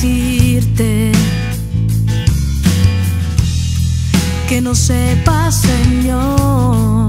decirte que no sepas, Señor.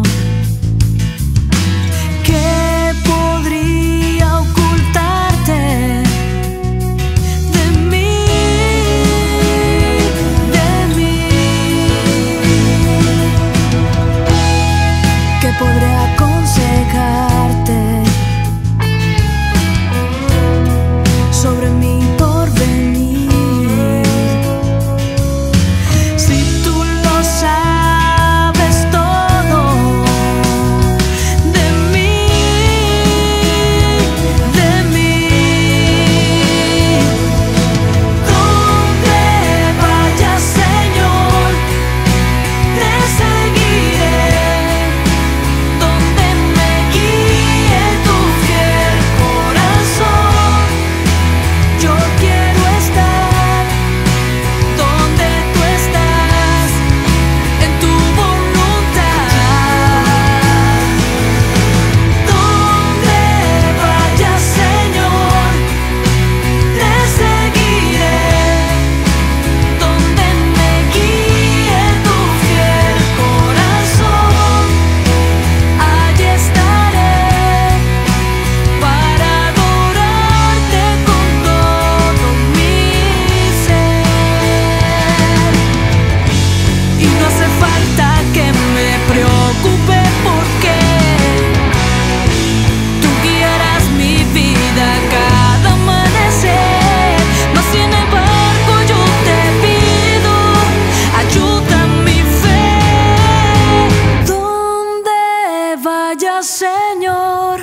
ya, Señor.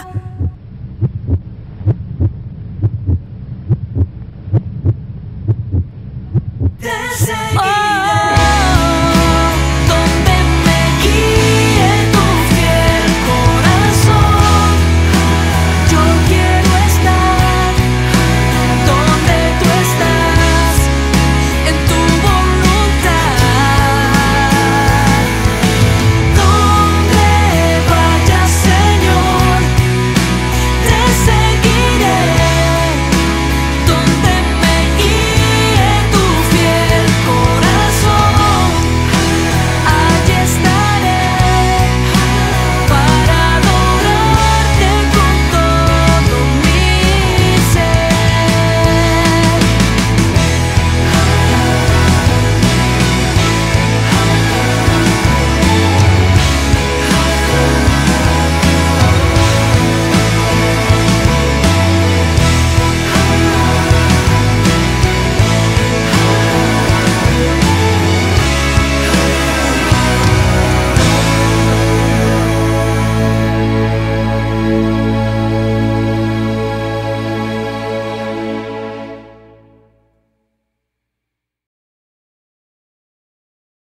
Te seguiré. Oh.